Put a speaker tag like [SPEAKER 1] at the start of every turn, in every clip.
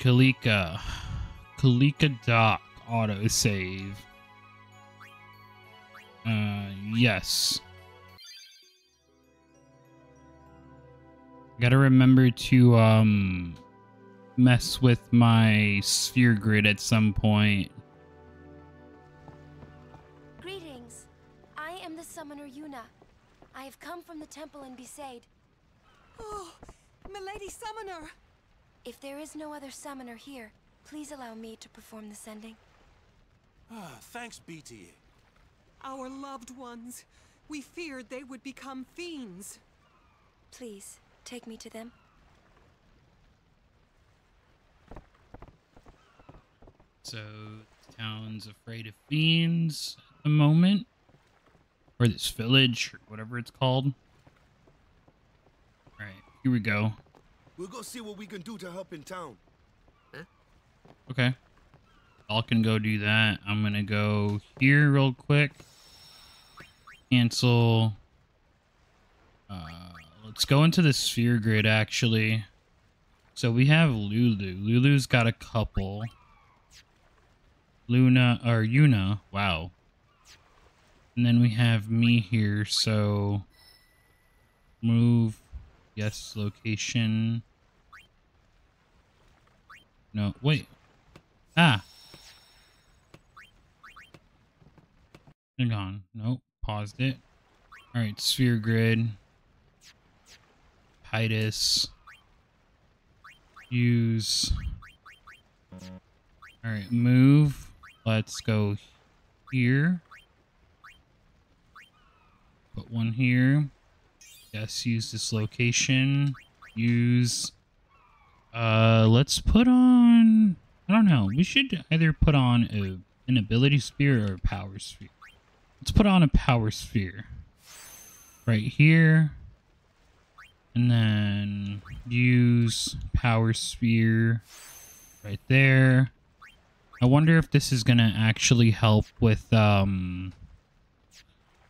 [SPEAKER 1] Kilika. Kilika Dock autosave. Uh, yes. Gotta remember to, um, mess with my sphere grid at some point.
[SPEAKER 2] Greetings. I am the summoner Yuna. I have come from the temple in Besaid.
[SPEAKER 3] Oh, Milady Summoner!
[SPEAKER 2] If there is no other summoner here, please allow me to perform the sending.
[SPEAKER 4] Ah, thanks, BTA.
[SPEAKER 3] Our loved ones. We feared they would become fiends.
[SPEAKER 2] Please, take me to them.
[SPEAKER 1] So, the town's afraid of fiends at the moment. Or this village, or whatever it's called. Alright, here we go.
[SPEAKER 5] We'll go see what we can do to help in town.
[SPEAKER 1] Okay. Y'all can go do that. I'm gonna go here real quick. Cancel. Uh, let's go into the sphere grid, actually. So we have Lulu. Lulu's got a couple. Luna, or Yuna. Wow. And then we have me here, so... Move. Yes, location. No, wait. Ah. Hang on. Nope. Paused it. Alright, sphere grid. Tidus. Use. Alright, move. Let's go here. Put one here. Yes, use this location. Use. Uh, let's put on. I don't know. We should either put on a, an ability sphere or a power sphere. Let's put on a power sphere. Right here. And then use power sphere right there. I wonder if this is going to actually help with um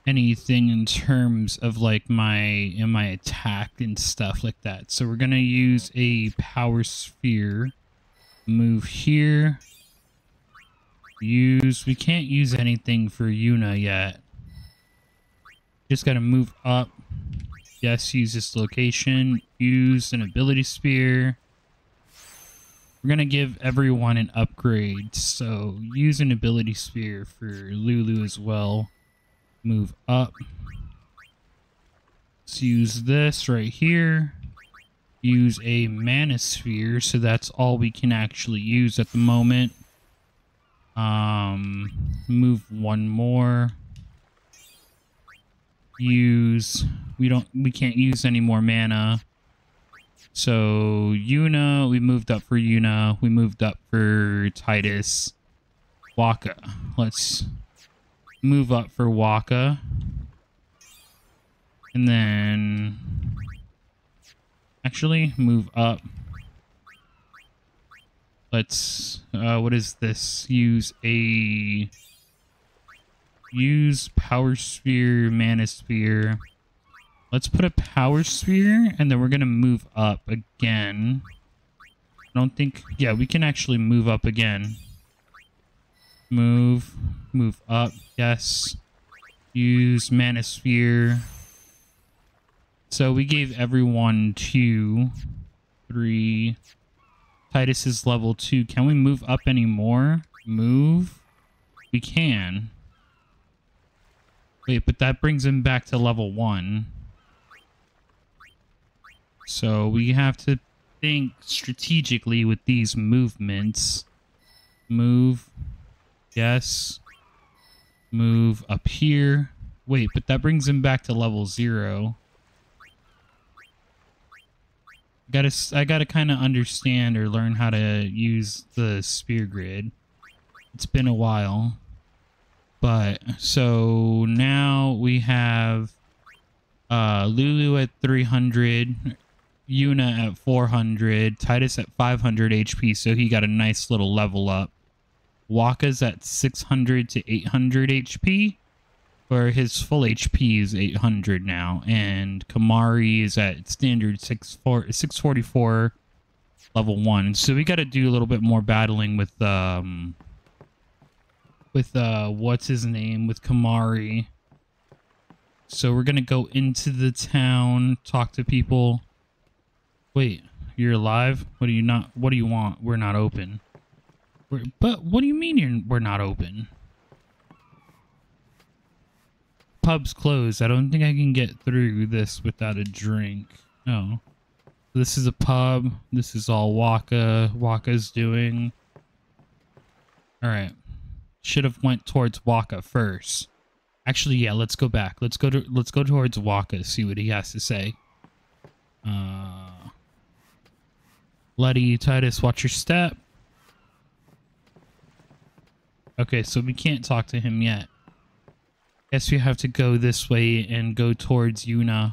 [SPEAKER 1] anything in terms of like my in my attack and stuff like that. So we're gonna use a power sphere. Move here. Use we can't use anything for Yuna yet. Just gotta move up. Yes, use this location. Use an ability sphere. We're gonna give everyone an upgrade, so use an ability sphere for Lulu as well move up. Let's use this right here. Use a mana sphere, so that's all we can actually use at the moment. Um, move one more. Use, we don't, we can't use any more mana. So Yuna, we moved up for Yuna. We moved up for Tidus. Wakka. Let's move up for Wakka. And then actually move up. Let's uh what is this? Use a use power sphere, mana sphere. Let's put a power sphere and then we're gonna move up again. I don't think yeah, we can actually move up again. Move, move up, yes. Use Mana sphere. So we gave everyone two, three. Tidus is level two. Can we move up anymore? Move? We can. Wait, but that brings him back to level one. So we have to think strategically with these movements. Move. Yes. Move up here. Wait, but that brings him back to level zero. Gotta, I gotta kind of understand or learn how to use the sphere grid. It's been a while. But, so now we have uh, Lulu at 300, Yuna at 400, Tidus at 500 HP, so he got a nice little level up. Wakka's at 600 to 800 HP, where his full HP is 800 now, and Kimahri is at standard 644 level one. So we got to do a little bit more battling with um with uh what's his name with Kimahri. So we're gonna go into the town, talk to people. Wait, you're alive? What do you not? What do you want? We're not open. But what do you mean we're not open? Pub's closed. I don't think I can get through this without a drink. No. This is a pub. This is all Wakka Wakka's doing. All right. Should have went towards Wakka first. Actually, yeah, let's go back. Let's go to let's go towards Wakka, see what he has to say. Uh Letty, Tidus, watch your step. Okay, so we can't talk to him yet. Guess we have to go this way and go towards Yuna.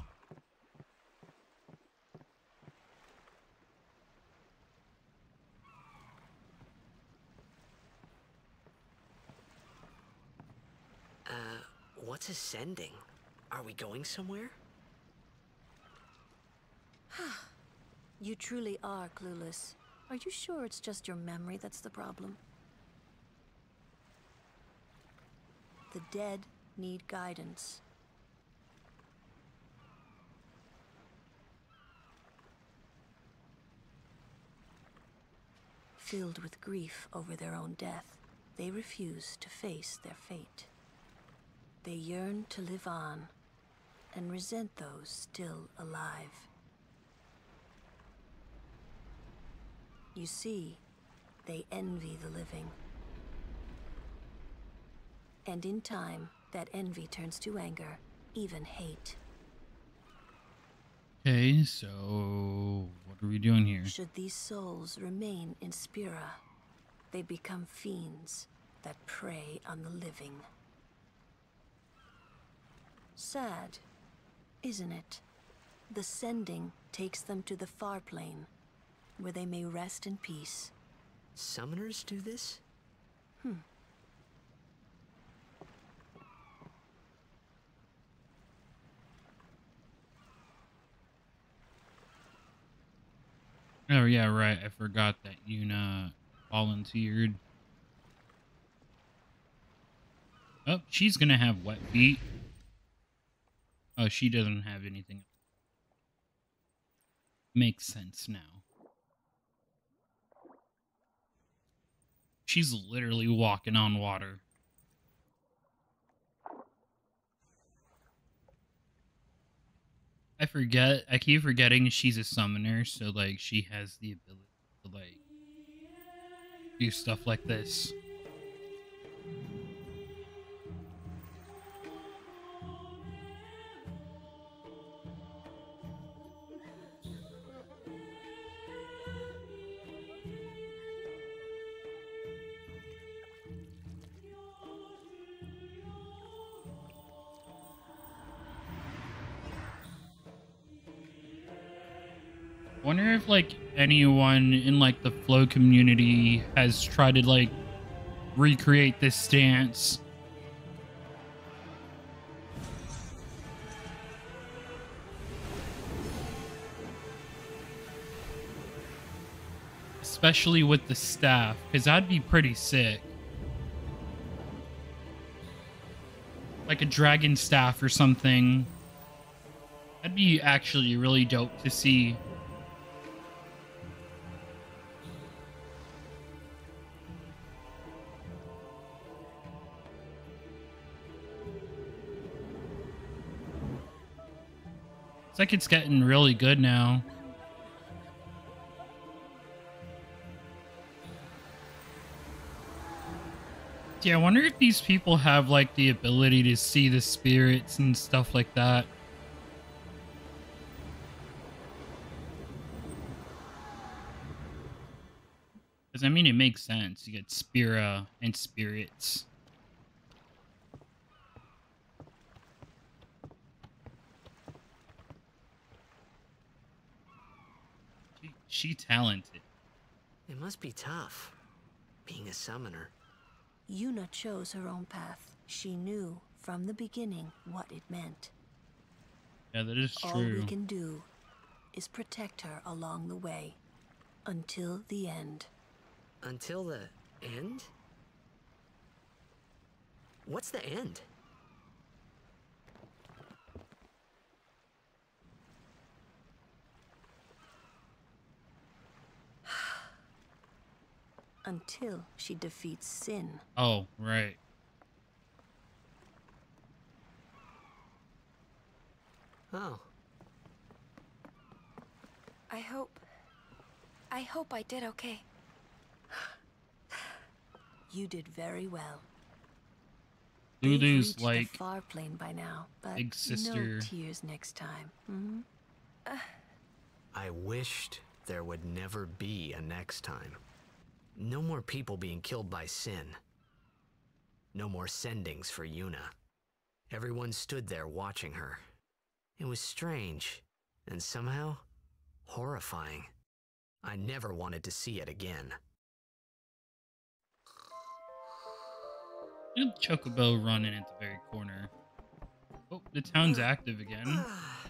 [SPEAKER 6] Uh, what's ascending? Are we going somewhere?
[SPEAKER 7] You truly are clueless. Are you sure it's just your memory that's the problem? The dead need guidance. Filled with grief over their own death, they refuse to face their fate. They yearn to live on and resent those still alive. You see, they envy the living. And in time, that envy turns to anger, even hate.
[SPEAKER 1] Okay, so what are we doing here?
[SPEAKER 7] Should these souls remain in Spira, they become fiends that prey on the living. Sad, isn't it? The sending takes them to the far plane, where they may rest in peace.
[SPEAKER 6] Summoners do this?
[SPEAKER 1] Oh yeah, right. I forgot that Yuna volunteered. Oh, she's gonna have wet feet. Oh, she doesn't have anything. Makes sense now. She's literally walking on water. I forget. I keep forgetting she's a summoner, so like she has the ability to like do stuff like this. Anyone in like the flow community has tried to like recreate this stance. Especially with the staff, because that'd be pretty sick. Like a dragon staff or something. That'd be actually really dope to see. Like it's getting really good now. Yeah, I wonder if these people have like the ability to see the spirits and stuff like that. Because I mean, it makes sense. You get Spira and spirits. She, she talented.
[SPEAKER 6] It must be tough, being a summoner.
[SPEAKER 7] Yuna chose her own path. She knew from the beginning what it meant.
[SPEAKER 1] Yeah, that is true.
[SPEAKER 7] All
[SPEAKER 1] true.
[SPEAKER 7] we can do is protect her along the way until the end.
[SPEAKER 6] Until the end? What's the end?
[SPEAKER 7] Until she defeats sin.
[SPEAKER 1] Oh, right.
[SPEAKER 6] Oh,
[SPEAKER 2] I hope. I hope I did okay.
[SPEAKER 7] You did very well.
[SPEAKER 1] Lulu's
[SPEAKER 7] They've reached
[SPEAKER 1] like
[SPEAKER 7] the far plane by now, but
[SPEAKER 1] big sister.
[SPEAKER 7] no tears next time. hmm
[SPEAKER 6] I wished there would never be a next time. No more people being killed by sin. No more sendings for Yuna. Everyone stood there watching her. It was strange, and somehow horrifying. I never wanted to see it again.
[SPEAKER 1] Chocobo running at the very corner. Oh, the town's active again.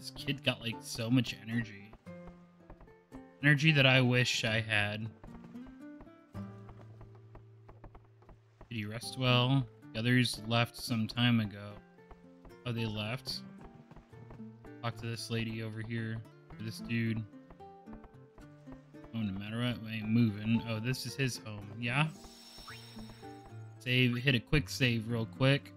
[SPEAKER 1] This kid got like so much energy. Energy that I wish I had. Did he rest well? The others left some time ago. Oh, they left? Talk to this lady over here. This dude. Oh, no matter what, ain't moving. Oh, this is his home. Yeah? Save, hit a quick save real quick.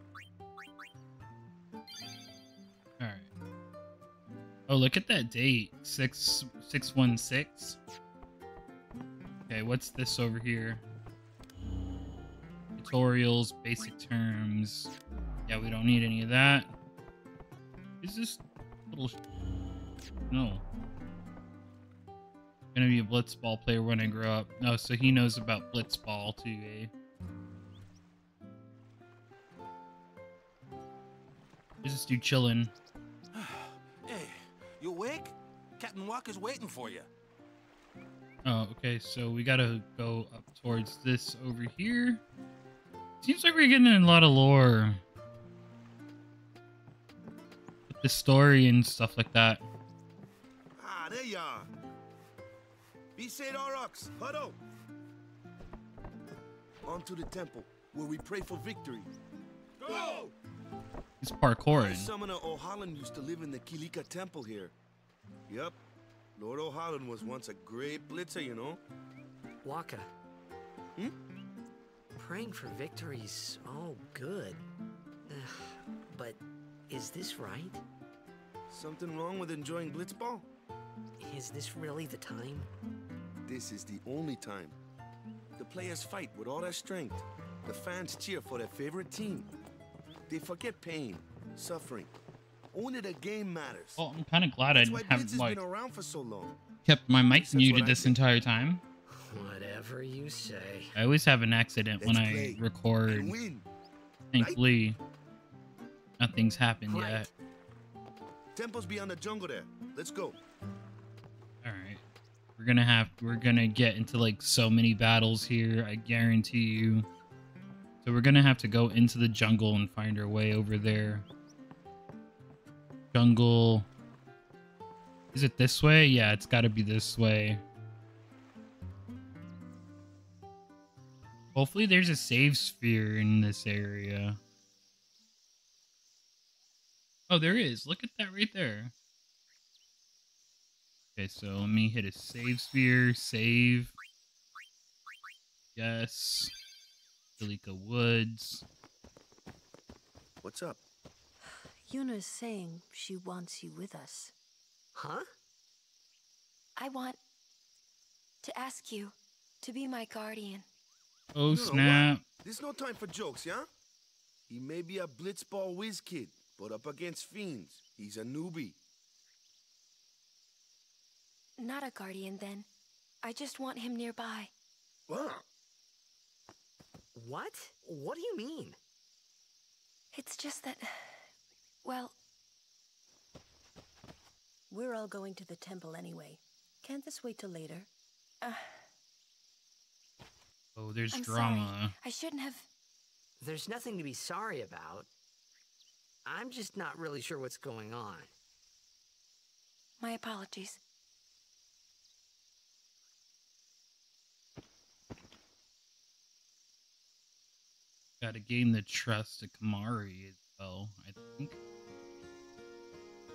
[SPEAKER 1] Oh, look at that date. Six six one six. Okay, what's this over here? Tutorials, basic terms. Yeah, we don't need any of that. Is this little No. Gonna be a blitzball player when I grow up. No, so he knows about blitzball too, eh? There's this dude chilling.
[SPEAKER 4] Hey, you awake? Captain Wakka's waiting for you.
[SPEAKER 1] Oh, okay, so we gotta go up towards this over here. Seems like we're getting a lot of lore. With the story and stuff like that.
[SPEAKER 5] Ah, there you are. Besaid Aurochs, huddle. On to the temple, where we pray for victory. Go!
[SPEAKER 1] He's parkouring.
[SPEAKER 5] Summoner Ohalland used to live in the Kilika temple here. Yep. Lord Ohalland was once a great blitzer, you know?
[SPEAKER 6] Wakka.
[SPEAKER 5] Hmm?
[SPEAKER 6] Praying for victories, oh, good. Ugh, but is this right?
[SPEAKER 5] Something wrong with enjoying blitzball?
[SPEAKER 6] Is this really the time?
[SPEAKER 5] This is the only time. The players fight with all their strength. The fans cheer for their favorite team. They forget pain, suffering. Only the game matters.
[SPEAKER 1] Well, I'm kind of glad I
[SPEAKER 5] That's why
[SPEAKER 1] didn't have like
[SPEAKER 5] been around for so long.
[SPEAKER 1] kept my mic
[SPEAKER 5] That's
[SPEAKER 1] muted this entire time.
[SPEAKER 6] Whatever you say.
[SPEAKER 1] I always have an accident when
[SPEAKER 5] Let's
[SPEAKER 1] I record.
[SPEAKER 5] And win.
[SPEAKER 1] Thankfully, nothing's happened
[SPEAKER 6] Right.
[SPEAKER 1] yet.
[SPEAKER 5] Temple's beyond the jungle there. Let's go.
[SPEAKER 1] All right, we're gonna have we're gonna get into like so many battles here. I guarantee you. So we're gonna have to go into the jungle and find our way over there. Jungle. Is it this way? Yeah, it's got to be this way. Hopefully, there's a save sphere in this area. Oh, there is. Look at that right there. Okay, so let me hit a save sphere. Save. Yes. Kilika Woods.
[SPEAKER 5] What's up?
[SPEAKER 7] Yuna's saying she wants you with us.
[SPEAKER 6] Huh?
[SPEAKER 2] I want to ask you to be my guardian.
[SPEAKER 1] Oh,
[SPEAKER 5] No,
[SPEAKER 1] snap.
[SPEAKER 5] There's no time for jokes, yeah? He may be a blitzball whiz kid, but up against fiends, he's a newbie.
[SPEAKER 2] Not a guardian, then. I just want him nearby.
[SPEAKER 5] Wow.
[SPEAKER 6] What? What do you mean?
[SPEAKER 2] It's just that. Well,
[SPEAKER 7] We're all going to the temple anyway. Can't this wait till later?
[SPEAKER 2] uh,
[SPEAKER 1] Oh, there's
[SPEAKER 2] I'm
[SPEAKER 1] drama.
[SPEAKER 2] sorry. I shouldn't have.
[SPEAKER 6] There's nothing to be sorry about. I'm just not really sure what's going on.
[SPEAKER 2] My apologies.
[SPEAKER 1] Gotta gain the trust of Kimahri as well, I think.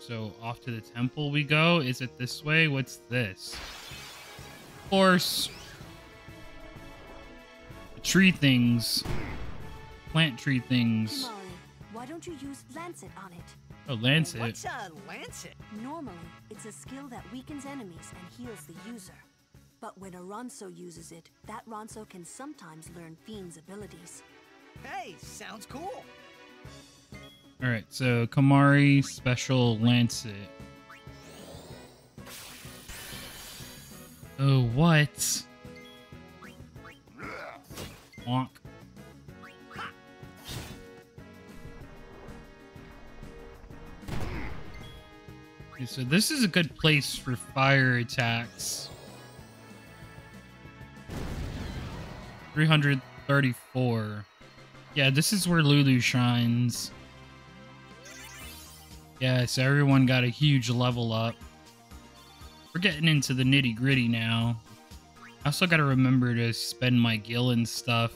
[SPEAKER 1] So off to the temple we go. Is it this way? What's this? Of course. The tree things. Plant tree things.
[SPEAKER 7] Kimahri, why don't you use Lancet on it?
[SPEAKER 1] Oh, Lancet.
[SPEAKER 8] What's a lancet?
[SPEAKER 7] Normally, it's a skill that weakens enemies and heals the user. But when a Ronso uses it, that Ronso can sometimes learn Fiend's abilities.
[SPEAKER 8] Hey, sounds cool.
[SPEAKER 1] Alright, so Kimahri Special Lancet. Oh, what? Wonk. Okay, so this is a good place for fire attacks. 334. Yeah, this is where Lulu shines. Yeah, so everyone got a huge level up. We're getting into the nitty gritty now. I also gotta remember to spend my gil and stuff.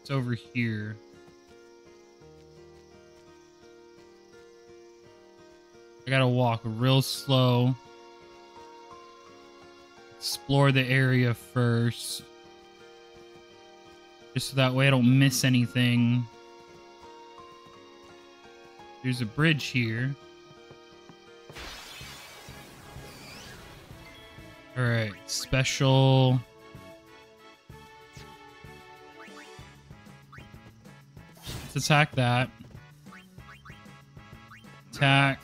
[SPEAKER 1] It's over here. I gotta walk real slow. Explore the area first. Just so that way I don't miss anything. There's a bridge here. Alright, special. Let's attack that. Attack.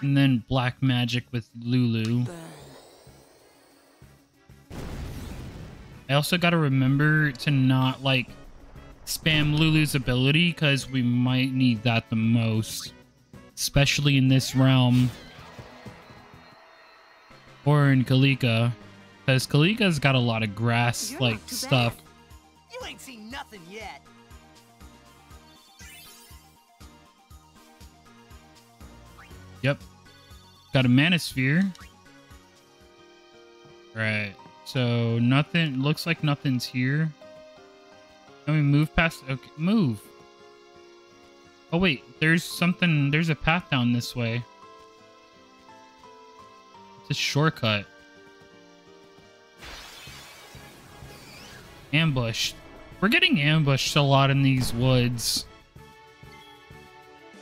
[SPEAKER 1] And then black magic with Lulu.
[SPEAKER 7] Burn.
[SPEAKER 1] I also gotta remember to not like spam Lulu's ability because we might need that the most, especially in this realm or in Kilika, because Kilika's got a lot of grass like stuff.
[SPEAKER 8] You ain't seen nothing yet.
[SPEAKER 1] Yep, got a mana sphere. Right, so nothing looks like nothing's here. Can we move past? Okay, move. Oh wait, there's something. There's a path down this way. It's a shortcut. Ambushed. We're getting ambushed a lot in these woods.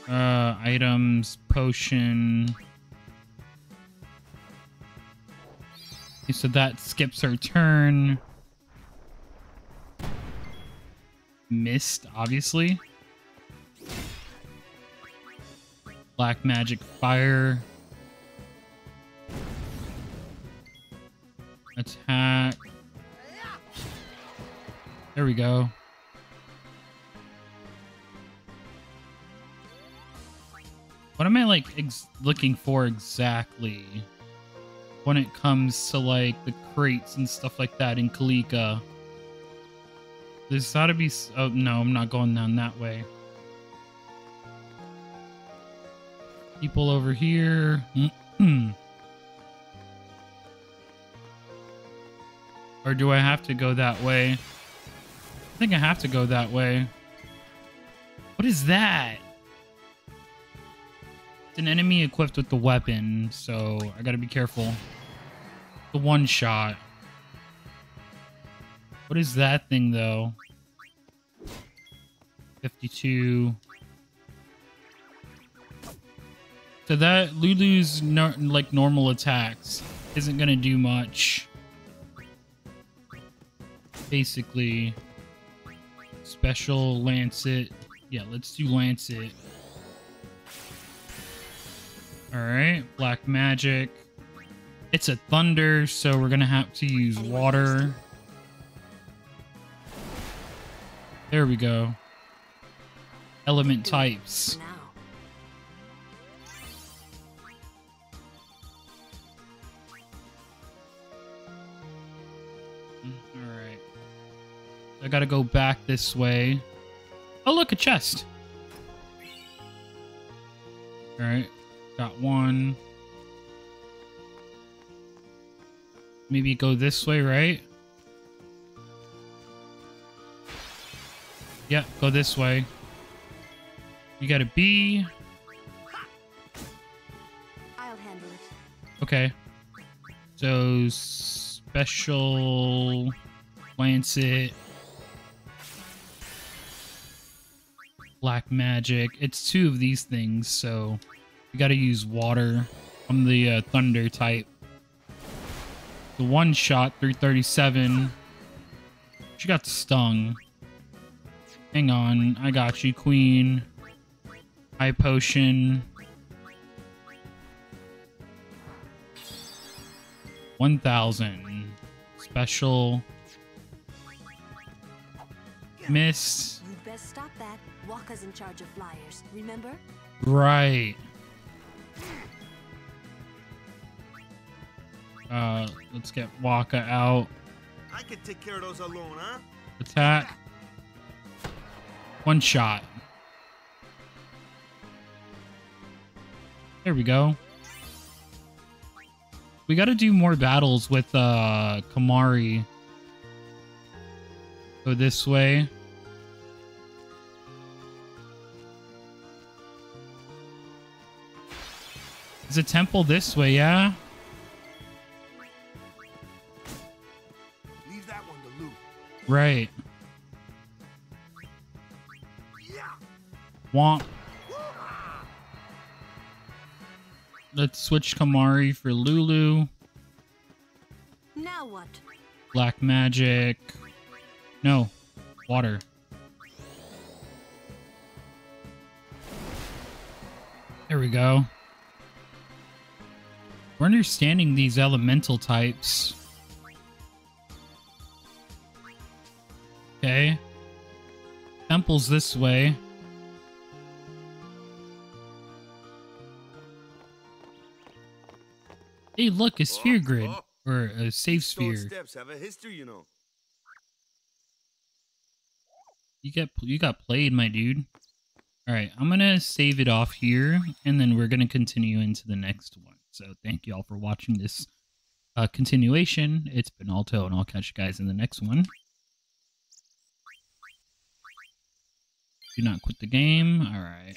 [SPEAKER 1] Uh, items, potion. Okay, so that skips our turn. Mist, obviously. Black magic fire. Attack. There we go. What am I like looking for exactly when it comes to like the crates and stuff like that in Kilika? There's gotta be. Oh no, I'm not going down that way. People over here. or do I have to go that way? I think I have to go that way. What is that? It's an enemy equipped with the weapon, so I gotta be careful. The one shot. What is that thing, though? 52. So that Lulu's no, like normal attacks isn't gonna do much. Basically, special Lancet. Yeah, let's do Lancet. All right, black magic. It's a thunder, so we're gonna have to use water. There we go. Element types.
[SPEAKER 7] Hmm,
[SPEAKER 1] Alright. I gotta go back this way. Oh, look, a chest. Alright. Got one. Maybe go this way, right? Yep, go this way. You got a B.
[SPEAKER 7] I'll handle it.
[SPEAKER 1] Okay. So special Lancet. Black magic. It's two of these things, so we gotta use water. I'm the uh, thunder type. The one shot 337. She got stung. Hang on, I got you, Queen. High potion. 1000. Special. Miss.
[SPEAKER 7] You'd
[SPEAKER 1] Uh, let's get Wakka out.
[SPEAKER 5] I could take care of those alone, huh?
[SPEAKER 1] Attack. One shot. There we go. We gotta do more battles with uh Kimahri. Go this way. There's a temple this way, yeah? Right. Womp. Let's switch Kimahri for Lulu.
[SPEAKER 7] Now what?
[SPEAKER 1] Black magic. No. Water. There we go. We're understanding these elemental types. Okay. Temple's this way. Hey, look, a sphere grid.
[SPEAKER 5] oh.
[SPEAKER 1] Or a safe sphere.
[SPEAKER 5] steps have a history, you know.
[SPEAKER 1] You got you got played, my dude. All right, I'm gonna save it off here, and then we're gonna continue into the next one. So thank you all for watching this uh, continuation. It's been Alto, and I'll catch you guys in the next one. Do not quit the game. All right.